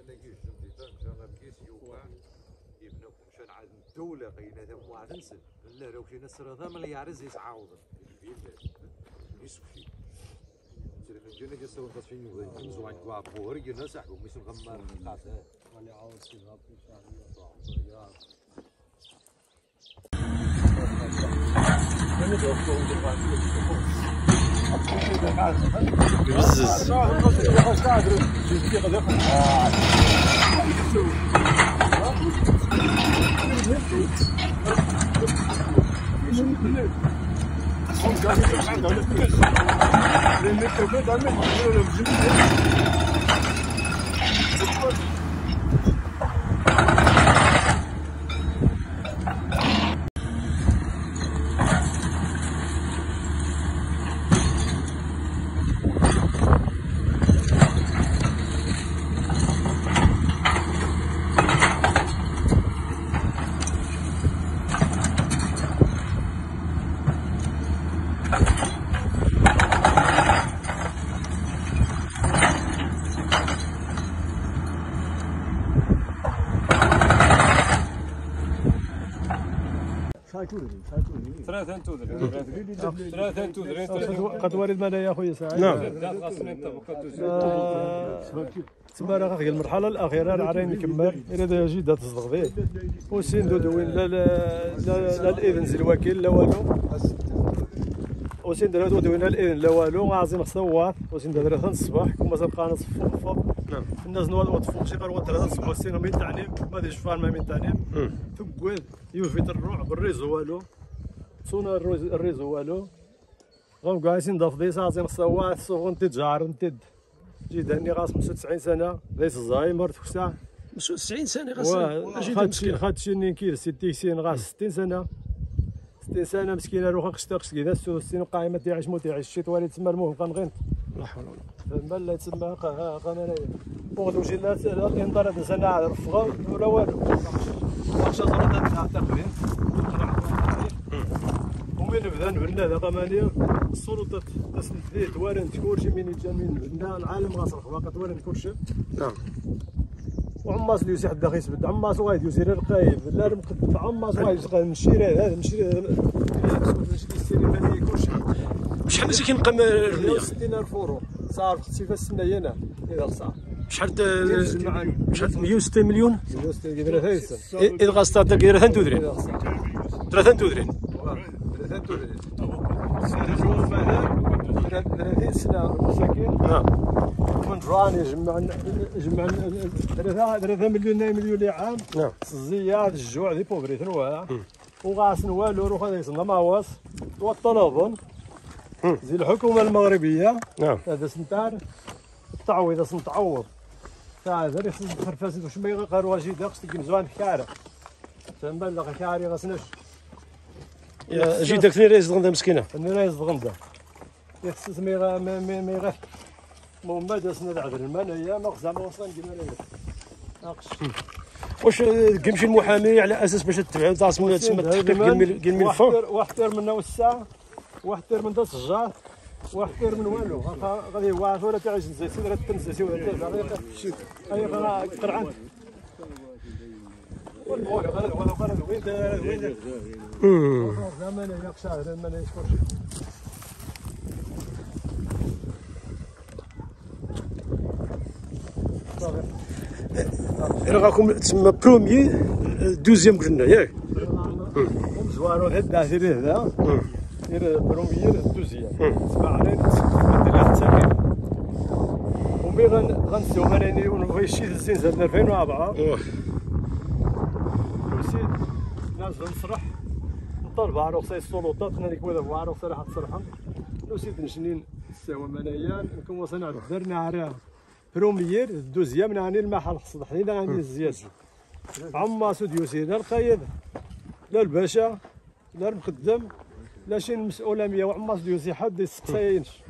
أنا كي جبت طنجة كيس يوقع يبنى مشان عاد الدولة قينا ذا واحد نسل لا لو كاين السرطة ما يعرز يسعاوض يسوي سير من جنة جسر ونقص فين يوغي نزو عند قواب بوري جنة سحبو ميسو غمار قاسة Gwizdez. ثلاثة تودرين ثلاثة تودرين قد ورد معنا يا خويا سعيد. نعم. تما راه غير المرحلة الأخيرة راه راني نكمل إلى جده تصدق به وسين دودوين لا لا لا, زي الوكيل لا والو. وسين درا دودوين لا الاذن لا والو. عايزين نصوت وسين درا ثلاث الصباح. كما تبقى نصفو فوق نعم. الناس نوض وطفو شي قالوا ثلاثة الصبح وسين من تعنيم ما ادري شفان ما من تعنيم. تقويض يوفي الروع بالريزو والو. صونا الريز- الريزو والو. غم قاعدين ضافدي ساعتين صوات صوغن تجار نتد جيت هاني غاس 95 سنة ليس الزهايمر تكسع 90 سنة خدشي غاسي خدشي نكير ستي سين غاس 60 سنة. 60 سنة مسكينة روحها قشتا قشت كذا 66 قايمة تيعيش مو تعيش الشيط والي تسمى المهم قنغنت لا حول ولا فما لا تسمى قنانية بغدو شي ناس الانطار سنه عاد رفغا ولا والو واش صارت تاع تقريبا ومن بدا نبنا هذا قمانية السلطات تسنديت وارن تكورشي من يجا من بنا العالم غاصرخ باقا توارن كلشي نعم وعماس اللي يسيح داخل يسبد عماس وايد يسير القايب لا مقد عماس وايد يسقى نشير هذا نشير كلشي شحال مسكين قام رميه 160000 أورو. صار في سيفا السنة هنا. إذا صار شحال شحال 160 مليون؟ 160 قدر ثالثا إذا غاستا ثلاثة تودرين إذا صار ثلاثة تودرين 30 سنة مساكين نعم من راني جمع جمع 3 مليون مليون عام. نعم الزياد الجوع ذي بوفري ثنوا وغاسن والو روح هذا يسمى ماواس والطلبن مم. زي الحكومة المغربية. نعم. هذا سنتار تعويض اسم تعوض. تاع هذا يخص خرفاس واش ما يغير واجي داقش تقيم زوان حكاره تما لا حكاري غاسنش يا جي داك ثاني رئيس غندا مسكينة؟ أنا رايز غندا يخص ما يغ- ما مو ما داسنا العذر هي ما زعما وصلنا كيما ناقش واش كيمشي المحامي على أساس باش تتبع تسمى تسمى التحقيق قال مي قال مي الفون واحد تير من داس الجار واحد تير من والو. غا- غادي هو عارف ولا تعيش زي سيدي راه تنسى سي ولا اي والمول غلط ولا غلط وين دار وين دار مم. زمان يا شاعر ما يشكرش صافي راه غاكم تسمى بروميي دوزيام قلنا ياك. زوارو هدا دير دير بروميير دوزيام. تسمع دير لها التساكن ومي غن غنسيو ماني ونبغي شي الزين زاد 2004 أوه. نسيت نازل نصرح نطلب عروسي السلطات أنا اللي كولا عروسي راح تصرحهم نسيت نشنين السوا منايا. نكون وصلنا درنا على بروميير الدوزيام. نعني المحل خصنا حنينا عندي الزيادة عما سود يوسي لا القايد لا الباشا لا المقدم. لا شي المسؤول مية وعما سود يوسي حد يسقسينش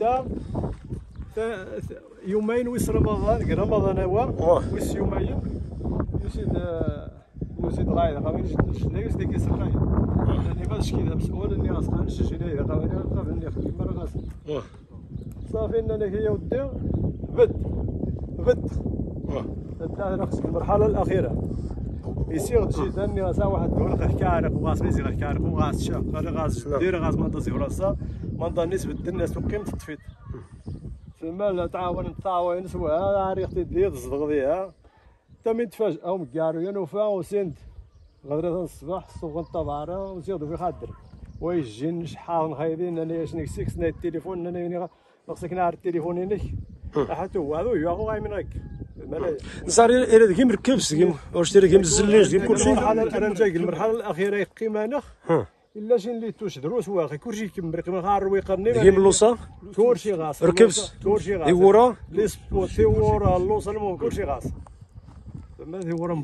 تا يومين ويس رمضان رمضان هو. ويس يومين. يسيد نسيت غاية قاوين جد شنايس ديك يسرقاي لاني ما شكي ذا مسؤول إني غاسقان شجيني ذا قاوين قبل اني خدي مرة غاس. صافي انني هي ودي بد بد انت خصك المرحلة الأخيرة. يصير تجي ثاني غاسا واحد دور غير كارق وغاس ميزي غير كارق وغاس شاق غير غاس. دير غاس منطقة زي فرنسا منطقة نسبة الناس وقيمة تطفيت تما تعاون نتعاون سوا عريختي دير تصدق بها تمي تفاجئ مكارو يا نوفا وسند غدرة الصباح السوق الطبارة وزيدو في خاطر ويجين شحال خايدين أنا شنو سيكس نايت التليفون أنا خصك نعرف التليفون هناك حتى هو هذا ياخو غاي من الملايين نصار إلى كيم ركبس كيم واش تيري كيم الزلاج كيم كلشي. أنا جاي المرحله الأخيرة يقيم أنا إلا شي اللي توش دروس واخي كلشي كيم رقم غار ويقرني كيم اللوصا كلشي غاص. ركبس. كلشي غاص. ايورا لي سبوت ايورا اللوص المهم كلشي غاص.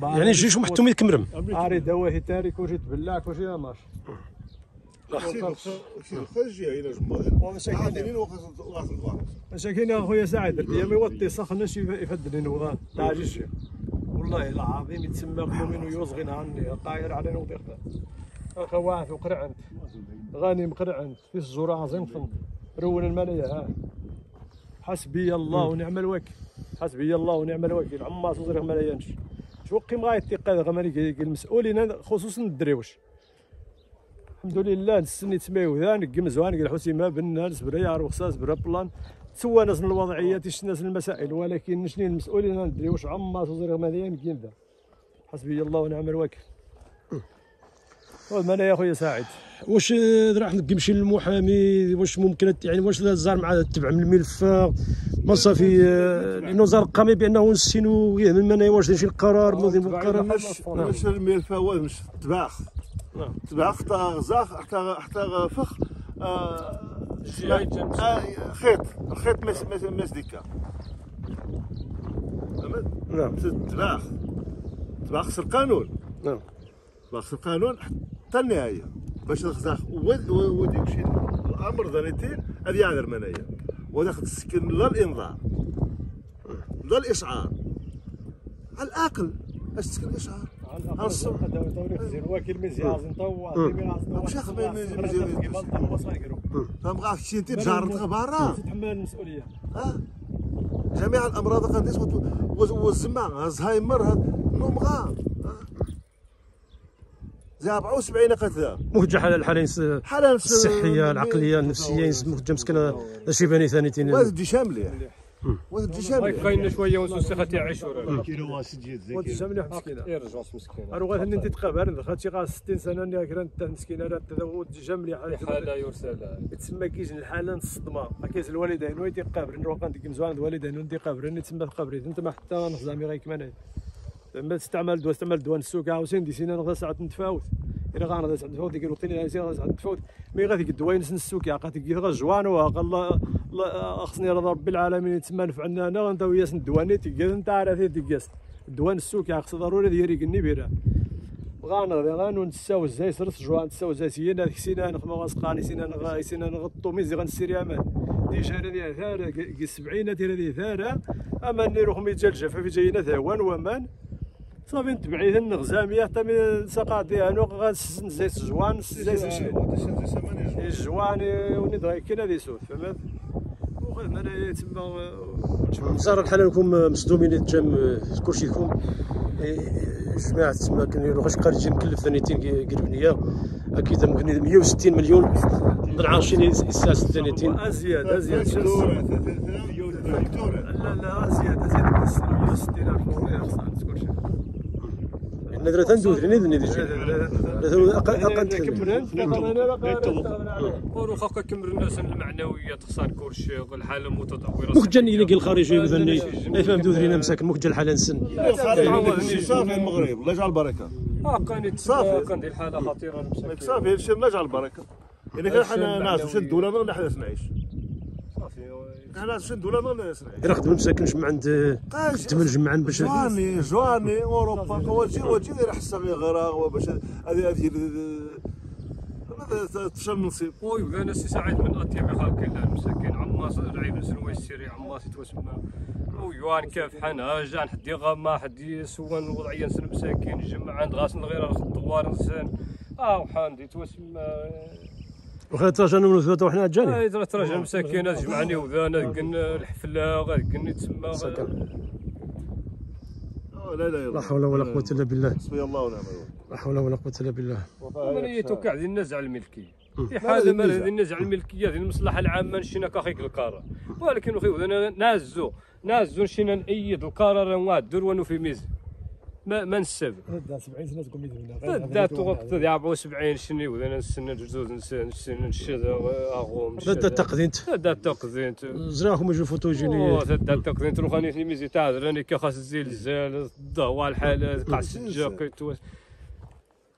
يعني جيش محتوم يكمرم عاري دواهي تاري كلشي تبلع كلشي ماش خرجي إلى جمال ومساكين مساكين يا خويا سعيد اليوم يوطي سخن شي يفدني نوغان تاع جيش والله العظيم يتسمى مؤمن ويوزغن عني طاير على نوضي اخا واعث وقرعنت غانم قرعنت في الزراعة زنفن رون المنية ها حسبي الله ونعم الوكيل حسبي الله ونعم الوكيل عما تصريح ملايينش شو قيم غاية الثقة غماني المسؤولين خصوصا الدريوش الحمد لله نستني تسميو ذا نقم زوان قال حسيمة بن سبريار وخصاص برا بلان. سوى ناس من الوضعيات يش ناس المسائل ولكن نشني المسؤولين ندري واش عما تصير مليان كيم ذا. حسبي الله ونعم الوكيل. والمنا يا خويا سعيد واش راح نمشي للمحامي واش ممكن يعني واش الزار مع تبع من الملف ما صافي آه، لأنه زار قامي بأنه نسينو يهم من واش نمشي القرار ماضي القرار. مش مش الملف هو مش تباخ؟ نعم. تباخ حتى غزاخ حتى فخ آه،. آه، خيط الخيط مس مس مس ديكا؟ نعم. تباخ. تباخ خص القانون. نعم. تباخ خص القانون حتى النهاية. باش الغزاخ ود- ود يمشي الأمر ذانيتين هذه يعذر منايا وداخل تسكن لا الإنذار. لا الإشعار. على الأقل اش تسكن الاشعار الصبح. واكل مزياز نطوع مش أخ من- من- من- فهم غاك شي أنت تجارت برا تتحمل المسؤولية؟ ها جميع الأمراض قد يسقط والزمع الزهايمر غا. زي 74 قتلى. موجه على الحالين الصحيه العقليه النفسيه موجه مسكنه شي بني ثاني تين دي شامله كاين شوية وسوسي خاطي يعيشوا ودي جامل مسكينة. يرجعوا مسكين اروغا أنت تتقابل دخلت شي غا 60 سنة اللي كان انت مسكين راه تذوق جامل حالة يرسل تسمى كيج الحالة الصدمة. كيس الوالدين ويدي قابرين روح عندك مزوان الوالدين وندي قابرين تسمى قابرين أنت ما حتى نخزامي غيك ماني لما تستعمل دواء استعمل دواء السوق عاوسين دي سينا نغدا ساعات نتفاوت الا غانا ساعات نتفاوت ديك الوقت اللي ساعات ساعات نتفاوت مي غاديك نسن السوق عقاتك كي غا جوان الله خصني رب العالمين تسمى نفعنا أنا انت وياس الدواني تيكاس انت عارف تيكاس. الدواء السوق خص ضروري قني بيرا. غانا غانو نساو الزاي سرس جوان تساو زاي سينا هذيك سينا نخما غاسقاني سينا نغا سينا نغطو ميزي غنسيري أمان دي شهر دي ثارة كي سبعين تيرا دي ثارة. اما نيرو خمي جال جفافي جاينا ثوان ومان صافي نتبعي النغزامية حتى من سقاطي انو غاس زي الجوان زي الجوان وني كاين هذه سوت فهمت؟ وخذ أنا تما صار الحال لكم مصدومين تجام كلشي لكم جماعة تسمى كان يروح خارجين مكلف ثانيتين قريب نية أكيد ممكن 160 مليون. نضرب 20 إساس ثانيتين أزيد أزيد شنو لا لا أزيد أزيد. 160 ألف كل شيء نادرة تندوز ريني ديجي أقل أقل وروخا كمر الناس المعنويات خصان كلشي الحاله متطورة. مخجل يلقى الخارجي مثلا يفهم دوذرينا مساكن مخجل حالا نسن صافي المغرب الله يجعل البركه آه كانت صافي. كان دي الحالة خطيرة المساكين. صافي هادشي الله يجعل البركه إذا كان حنا ناس واش الدولة ما نحن نعيش. حنا واش الدولة ما نعيش غير خدم المساكن من عند تمن جمعان باش جواني جواني أوروبا. وجي وجي غير حسن غير غراغ باش هذه هذه تشال نصيب. وي وأنا سي سعيد من أطيب خلق الله المساكين عماس رعيب سنوي السيري. عماس يتوسمى. ويوان كيف؟ حنا جان حد يغما حد يسوان وضعيا سن مساكين. جمع عند غاسن غير الدوار نسان آه وحان دي توسمى وخا تراجعنا من ثلاثة وحنا جاني هاي ترى ترى المساكين جمعني وذانا قن الحفلة قن تسمى لا لا لا حول ولا قوة إلا بالله. حسبي الله ونعم الوكيل. لا حول ولا قوة إلا بالله. من يتوقع ذي النزع الملكية. في حال ما هذه النزع الملكية ذي المصلحة العامة نشينا كاخيك القرار ولكن أخي أنا نازو نازو نشينا نأيد القرار ونو في ميزان ما ما نسب. دا 70 سنة تقوم يدنا دات وقت ذي 74 شني وذا نسن جزوز نسن نسن نشد اغوم بدا التقدينت دات تقدينت زراهم يجوا فوتوجيني. دات تقدينت روخاني في ميزي تاع راني كي خاص الزلزال الضوء الحالة قاع السجا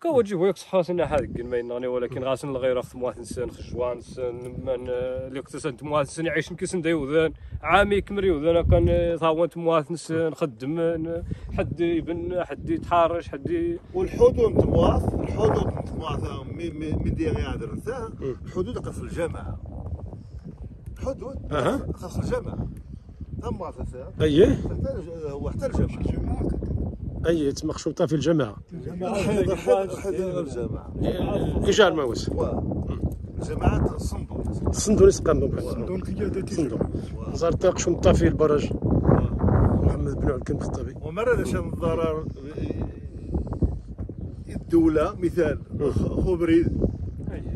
كو تجيب ويك صحاسنا هذيك ما ينغني ولكن غاسن الغير في موات نسان خجوان نسان من اللي اقتصد موات نسان يعيش كيسن دايوذان عامي كمري وذانا كان ثاونت موات نسان خدم حد يبن حد يتحارش حد والحدود نتمواث الحدود نتمواث من دي غيادر نتا الحدود قف الجامعة الحدود أها. قف الجامعة تم أيه. وحتى الجامعة أي تما خشوطه في الجماعه حيد حيد حيد الجامعة ايجار ماوس الجامعات الصندوق صندوق نسقام بهم صندوق. نزار طاق شمطه في البرج. محمد بن عبد الخطابي. ومرة شان الضرر؟ الدولة مثال. خو بريد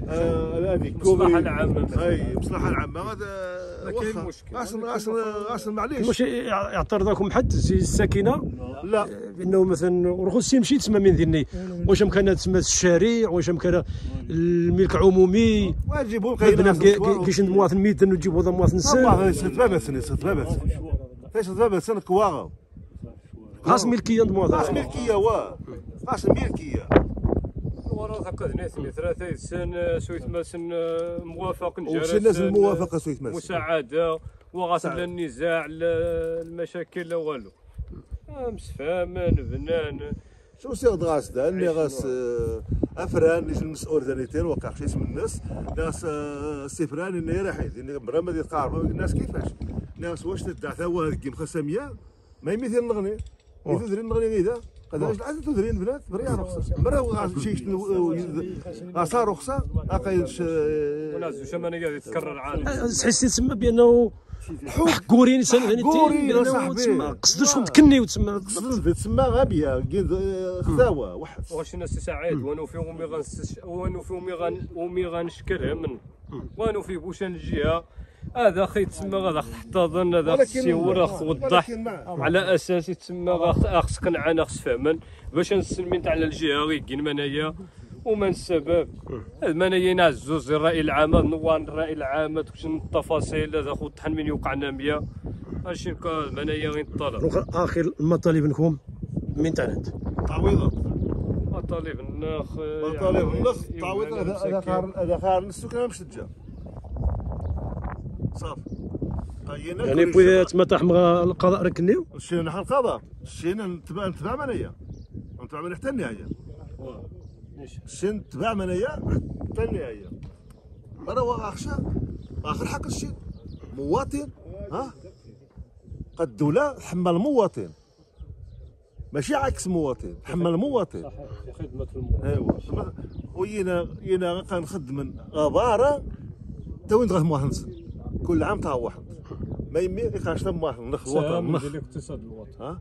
آه، هذيك المصلحة كوبري. العامة. أي المصلحة العامة. هذا ما كاين واخا. مشكل. أصلا أصلا أصلا معليش. واش يعترضكم حد سي الساكنة. لا. بانه مثلا ورخص يمشي تسمى من ذني. واش امكان تسمى الشارع واش امكان الملك عمومي؟ واجبهم بنا كيش مواطن ميتن وتجيب هذا مواطن سن. الله ستبابا سنة ستبابا فاش ستبابا سنة كواغا خاص ملكية خاص مواطن ملكية واه خاص ملكية. ورا هكا ناثني ثلاثة سن سويت ما سن موافق ومشي الناس الموافقة سويت ماس مساعدة وغاصل النزاع لا المشاكل لا والو. آه، مسفاما بنان. شو سي غاس دا اللي غاس آه، أفران اللي المسؤول ثانيتين وقع شي اسم الناس. ناس آه، سفران اللي راحيد اللي برا دي قاربه الناس كيفاش؟ ناس واش تدع ثوا هذيك مخسميه ما يمثل نغني. يثدرين نغني غيدا قد اش العاده تدرين بنات؟ بريا رخصة. مرة غاس شي غاصا رخصة؟ اقايدش ونازو شمانية يتكرر عالم. تحس تسمى بأنه حكورين سنة حكورين يا صاحبي. تسمى قصدوش تكني وتسمى تسمى غبيه قيد خذاوه واحد واش الناس سعيد وانو في امي غن وانو في امي غن امي غنشكرها من وانو في بوشان الجهه هذا خي تسمى غادا تحتضن هذا السيور راح توضح على أساس تسمى خص قنعنا خص فهما باش نسلمين تاع الجهة غيكين منايا. ومن السبب؟ المنايا ينعزوز الراي العام نوان الراي العام تكون التفاصيل هذا خو طحن من يوقعنا مية. هادشي المنايا غير طلب آخر المطالب منكم؟ من تعنت تعويضات مطالب الناخ مطالب النص تعويض هذا هذا خار هذا خار السكان مش تجا صافي يعني بوي تما تحم القضاء ركنيو؟ نحن القضاء. الشيء نتبع نتبع منيا نتبع من حتى النهايه الشيء نتبع منيا حتى النهايه أنا واخشى آخر حق الشيء مواطن ها؟ قد الدولة تحمل المواطن ماشي عكس مواطن تحمل المواطن خدمة المواطن. أيوا. وينا ينا كنخدم غبارة. تو وين تغير مواطن. كل عام تا واحد. ما يمي تم واحد نخ الوطن. سهم نخ. ديال الاقتصاد الوطني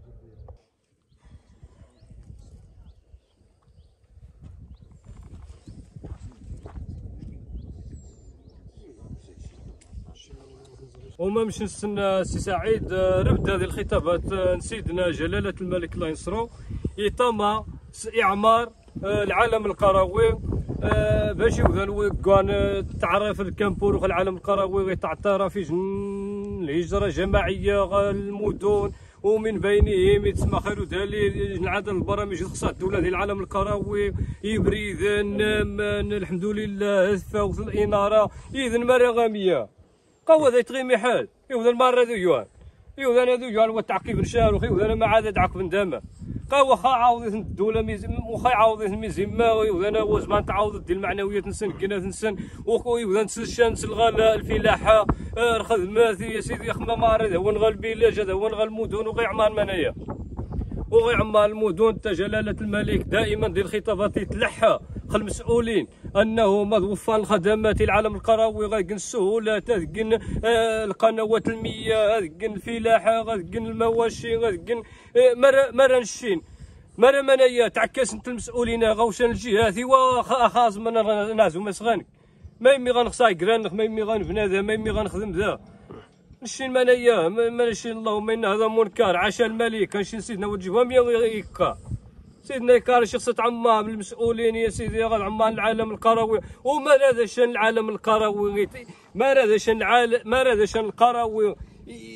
وما مش نستنى سي سعيد آه، رفد هذه الخطابات آه، نسيدنا جلالة الملك الله ينصرو يطمع إعمار آه، العالم القروي باش يوذن وكان آه، تعرف الكامبور العالم القروي تعترف في جماعية غا المدن ومن بينهم يتسمى خير دليل عدد البرامج اللي خصها الدولة ديال العالم القروي يبريدن من الحمد لله فوز الإنارة إذن مرغمية قوة ذا يتغيمي حال يوذا المرة ذو يوان يوذا ذو يوان والتعقيب نشار وخي وذا ما عاد عقب ندامة قا واخا عاوضت الدولة ميز واخا عاوضت الميزيما ويوذانا وزمان تعاوض ديال المعنويات نسن كنا نسن ويوذا نسن الشمس الغلاء الفلاحة. آه، الخدمات يا سيدي خما ما هذا هو نغا البلاج هذا هو المدن وغي عمان منايا وغي عمان المدن تا جلاله الملك. دائما ديال الخطابات يتلحى. المسؤولين أنه ما وفى الخدمات العالم القروي غادي السهولات غادي آه، القنوات المياه غادي الفلاحة غادي المواشي غادي آه، مرا مرا منايا تعكس أنت المسؤولين غوشان الجهات وخاص من نازو مسغانك ما يمي غنخصا كرانك ما يمي غنبنى ذا ما يمي غنخدم ذا نشين منايا ما نشين اللهم إن هذا منكر عشا الملك نشين سيدنا وجههم يكا سيدنا كان شخصة عمان المسؤولين يا سيدي عمان العالم القروي. وما هذا شان العالم القروي. ما هذا شان العالم ما هذا شان القروي.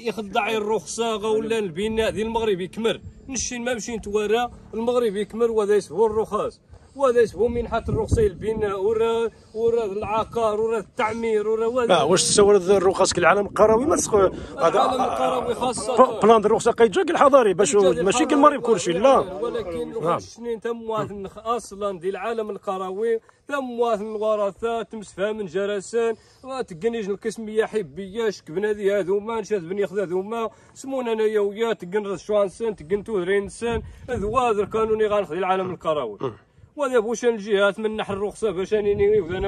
يخضع الرخصة ولا البناء ديال المغرب يكمر. نشين ما مشي نتورا المغرب يكمر وهذا يسبو الرخص وهذا يسبو منحة الرخصة البناء ورا ورا العقار ورا التعمير ورا آه واش تصور الرخص العالم القروي؟ ما تسخ العالم القروي خاصة. بلان الرخصة كيجا الحضاري باش ماشي كيما كلشي لا. ولكن نعم. سنين تم أصلا ديال العالم القروي تم الورثه تمسفها من جرسان تقنيج القسمية حبية شكبنا ذي هذوما نشاد بني خذا هذوما سمونا انايا ويا تقن شوانسان تقن تودرين سان ذواد القانوني غنخدي العالم القروي. وهذا بوش الجهات من نحر الرخصة باش انني أنا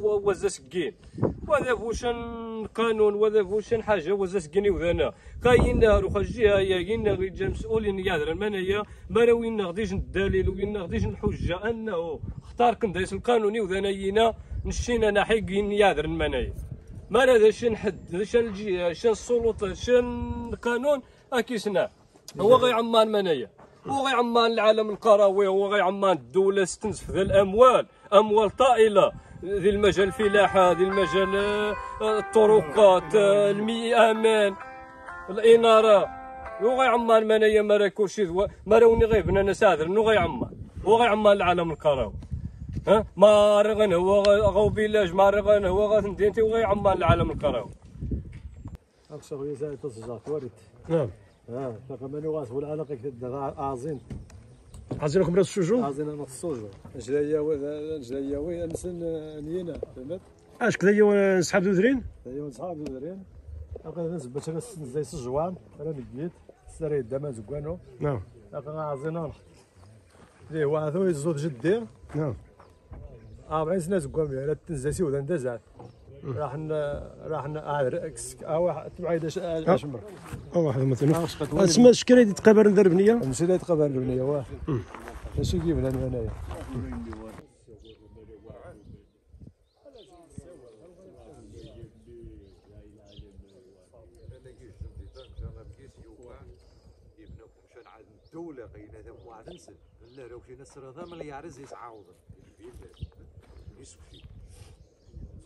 وزا سكين وهذا بوش القانون وهذا بوش حاجة وزا سكيني وذانا كاين روخ الجهة يا كاين رجال مسؤولين يهدر المنايا ما راوين غديش الدليل وين غديش الحجة. أنه اختار كنديس القانوني وذانا ينا نشينا ناحي كاين يهدر المنايا ما هذا شن حد شن الجهة شن السلطة شن القانون؟ أكيسنا. هو غير عمان منايا وغي عمان العالم القروي وغي عمان. الدولة ستنسف ذا الأموال أموال طائلة. ذي المجال الفلاحة ذي المجال آه، الطرقات آه، المي أمان الإنارة. وغي عمان منايا مرا كلشي ما راوني غير بنا سادر نو غي عمان. وغي عمان العالم القروي. ها؟ ما رغن هو غو بيلاج ما رغن هو غا وغي عمان العالم القروي. خويا زايد تصجات وريت نعم. آه فكما غاس ولا علاقه كده ازين عايزين لكم راس السجون ازين أنا السجون جلايا جلايا وين نسن نينا فهمت؟ أش كذا نسحب ذرين ايوا نسحب ذرين اقا نزبط زي سجوان أنا نجيت سري الدم زكوانو نعم. اقا عازينا ليه واحد هو يزود جدي. نعم. 40 سنة زكوان لا تنزاسي ولا ندزات راح راح أو تبعيد اشمر أو واحد مثلا اسماء شكرا يتقابل ندير بنيه نسيت يتقابل بنيه واه ماشي كيف أنا هنايا الدولة قينا ذا واحد نسل لا لو شي نسر ذا مليار زيس عاوض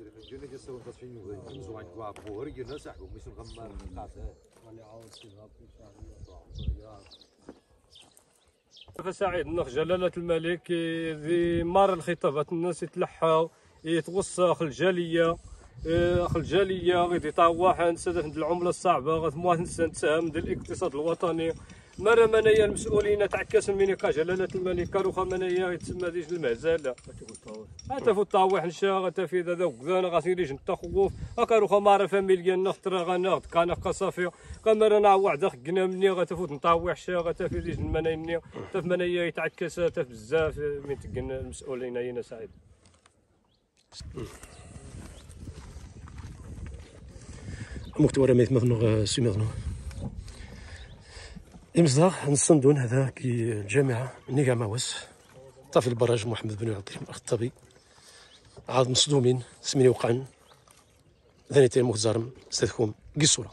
يسكتي جينا جسوا تصفين يمزوا عند باب بوهر جينا سحبوا مش الغمار قاسة فسعيد نخ جلالة الملك ذي مار الخطابات الناس يتلحاو يتوسخ الجالية اخ الجالية غادي يطاوح نسدف العملة الصعبة غادي مواثن سهم ديال الاقتصاد الوطني مرة منايا المسؤولين تعكس من جلالة الملك روخا منايا يتسمى ديج المعزلة حتى في الطاوح نشا حتى في ذا وكذا غاسي ليش نتخوف؟ هكا روخا ما عرف مليا نختر غناخد كان قصافي كما رانا وعد خقنا مني غتفوت نطاوح شا غتا في ديج المنايا حتى في منايا يتعكس حتى بزاف. من تقن المسؤولين هنا سعيد؟ مكتوبة ميت مثنو سي مثنو إمزا نصندون هذا كي الجامعة نيكا ماوس. طافي البراج محمد بن عبد الخطابي عاد مصدومين سميني وقعن. ثاني مخزارم ستكون قصورة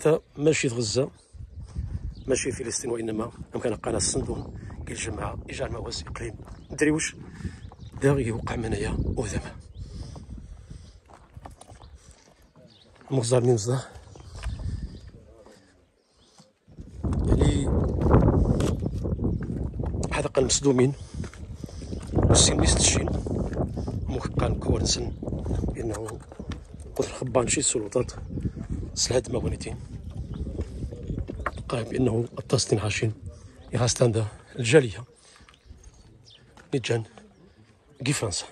تا ماشي في غزة ماشي في فلسطين وإنما أمكن قناة الصندوق كي الجماعة إيجار ماوس إقليم. دريوش دا يوقع منايا وذما مخزار من مصدر حدق المصدومين والسين يستشين محقان كورنسن إنه قدر خبان شي السلطات سلهد موانيتين قال بانه التاسطين عاشين يغاستان الجالية. نيجان. كيفانسا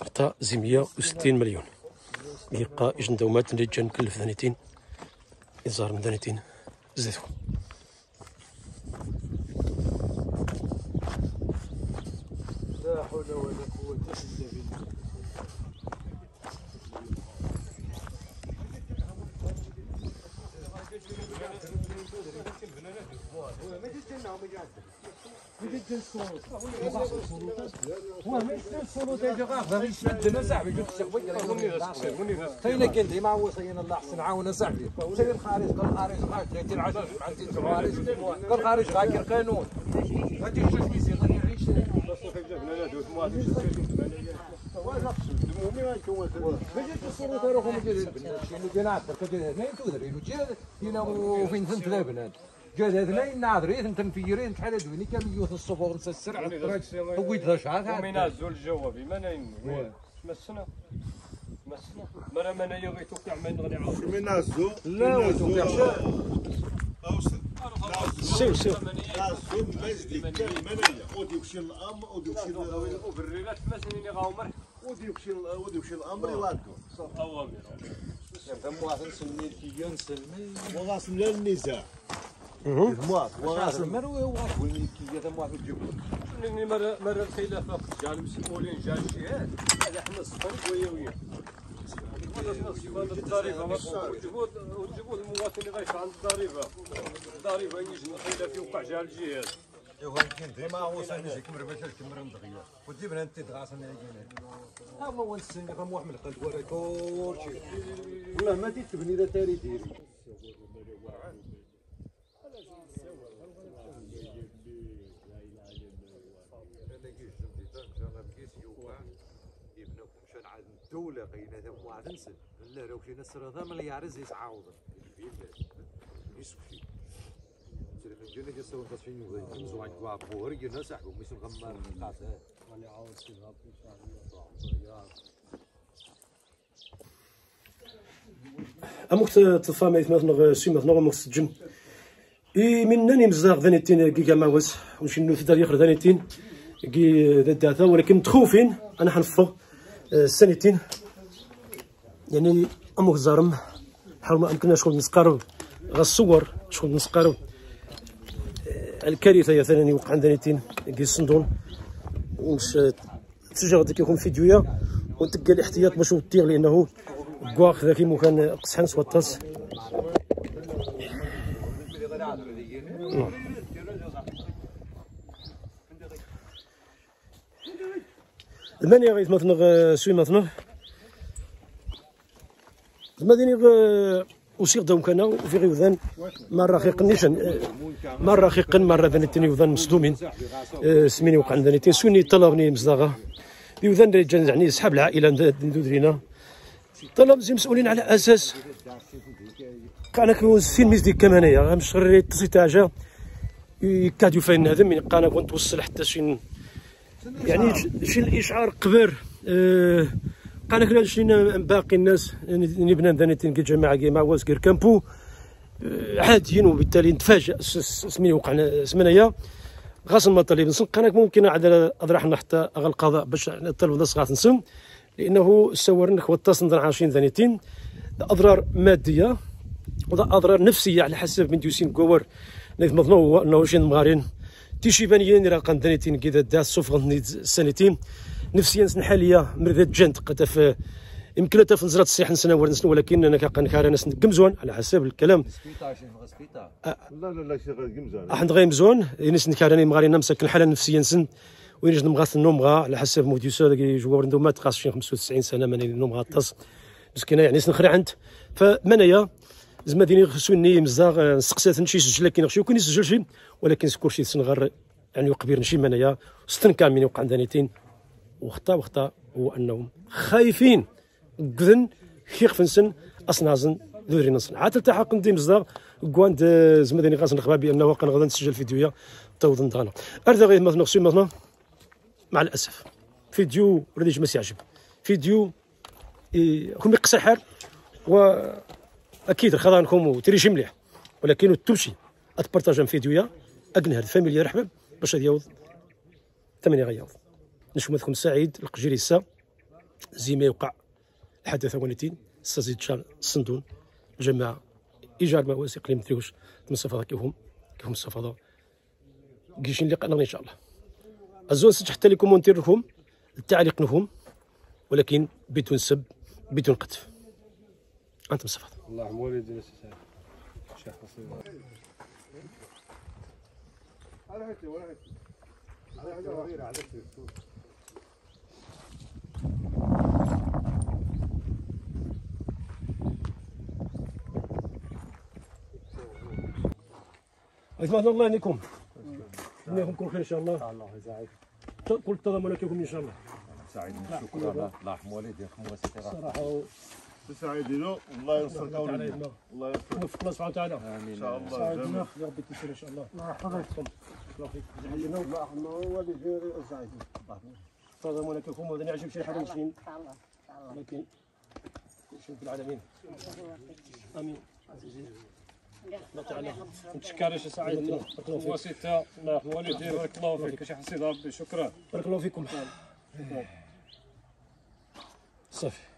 عطى زي 160 مليون. يلقى إجن دومات نيجان كلف ثانيتين إزار من ثانيتين زيتو لا حول ولا قوة إلا بالله خلينا كنت ما هو سينا الله احسن عاون صاحبي سير الخارج قال خارج خارج تيتي العشر مع تيتي الخارج قال خارج غاكر قانون هاتي شو سميتي غادي يعيش فين ثنت لبنان جاد اثنين ناظرين أنت مفيرين شحال دويني كان يوث الصفور نسى السرعة هويت ذا شحال؟ ومن عزو الجوابي ما ناين مسنا مسنا مرة ما نايا غي توقع من غني عاود. من نازو لا سيو سيو نازو مجدي كان منيا ودي وشي الأمر ودي وشي وبالريلات ما سنيني غاومر ودي وشي ودي وشي الأمر يواقف اوامر مواطن سلمي كيان سلمي وغاسم لا النزاع. المواط وغاسل وغاسم مروي وغاسل كي مواطن جبل شنو مرة مرة الخلافة جا المسؤولين جا الجهات هذا إحنا الصفر ويا. ويا الضريبة وجبوا وجبوا المواطن اللي غايش عند الضريبة الضريبة يجي الخلاف يوقع جا الجهات ما هو سنجي كمر باش كمر مدغيا ودي بنا انت تغاسل أنا جينا ها ما هو غا موحد من القلب ورا كلشي والله ما ديت تبني ذا تاري ديري. الدولة قينا ذا واحد نسل. لا لو كنا سر ذا من يعرز يسكفي سير من جنة يسوي تصفين وغير قواب جنة سحبه غمار من قاسة اموكت تفامي مثلا سي مثلا اموكت تجم إي من ناني مزاغ ذانيتين كيكا ماوس وش نو تدار يخرج ذانيتين كي داتا ولكن متخوفين أنا حنفض السنتين يعني اموك زارم حاول ما امكن شغل نسقارو غا الصور شغل نسقارو الكارثة يا ثاني وقع عندنا كي الصندون ومش تسجل غادي كيكون فيديويا وتلقى الاحتياط باش وطير لأنه كواخ ذاك مكان قصحان سوطاس المانيا غيث مثلا سوي مثلا المدينة وسيغ دوم كان وفي غيوذان مرة خيقن نيشان مرة خيقن مرة ذاني تاني وذان مصدومين سميني وقع عندنا تين سوني طلبني مصداغة يوذان رجال يعني يسحب العائلة ندودرينا طلب زي مسؤولين على أساس كان كون سين ميز ديك كمان يا غامش غير تصي تاجا يكاد يفين هذا من قانا كنت توصل حتى شي يعني شي الإشعار قبر أه قانا كلا شينا باقي الناس يعني بنان ذاني تنقي جماعة كي مع واسكير كامبو. أه عاديين وبالتالي نتفاجئ سميني وقعنا سمنايا غاس المطالب نسن قانا ممكن عاد أضرحنا حتى أغا القضاء باش الطلب ذا صغات نسن لأنه سورنك وتصن عايشين ذانيتين أضرار مادية وذا أضرار نفسية على حسب من دوسين كور نيت مظنو هو أنه شين مغارين تيشي بانيين راه قندنيتين كذا دا صفغ سنتين نفسيا سن حاليا مرذات جنت قد في يمكن تا في نزرات الصيح نسنا ورنسنا ولكن أنا كان كان ناس مزون على حسب الكلام. لا لا لا شي غير قمزان أحد غير مزون؟ ينس نكارني مغاري مساكن الحالة النفسيه نسن. وين نمغاث النوم غا على حسب موديوسا جوار ندو ما تقاس شي 95 سنة من النوم غاطس مسكينة يعني سنخري عند. فمنايا زعما ديني خصوني مزاغ نسقسات نشي سجل لكن خشي وكان يسجل شي ولكن سكور شي سنغر يعني وقبير نشي منايا. ستن كامين وقع عندنا نيتين. وخطا وخطا هو أنهم خايفين. كذن خيخ فنسن أصنازن ذوري نصن. عاد التحق ندي مزاغ. كواند زعما ديني غاس نخبا بأنه واقع غادا نسجل فيديويا توضن دانا أردا غير مثلا خصوي مثلا مع الأسف. فيديو رديش ما يعجب. فيديو هم يقصر حال و أكيد خضانكم وتريشي مليح ولكن التمشي اتبارطاجا فيديويا اقنها الفاميليا رحبة باش يعوض ثمانية غياوض نشوف سعيد القجيري السا زي ما يوقع. الحدث ونتين سازيد شان الصندون الجماعة إيجار مواسي قليم تريوش المصفى كيفهم كيفهم الصفاضة قيشين لقاءنا إن شاء الله. الزون سج حتى لي كومونتير لكم التعليق لهم ولكن بدون سب بدون قتف أنتم صفاضة الله مواليد شيخ أتمنى الله يهنيكم يهنيكم كل خير إن شاء الله. الله يسعدك. كل التضامن لكم إن شاء الله. سعيد شكرا. الله يرحم والديكم ويسير صراحة تساعدينه الله ينصر تعالى قولنا يدنا. الله ينصر وفق الله سبحانه وتعالى. ان شاء الله. ساعدنا. يا ربي تيسير إن شاء الله. الله يحفظكم الله يحفظك التضامن لكم وهذا يعجب شي حاجة مسلمين لكن كل شيء في العالمين آمين عزيزي الله. تعالى نتشكر شي سعيد. وسيتا الله يرحم والديه بارك الله فيك. شي ربي. شكرا. بارك الله فيكم. صافي.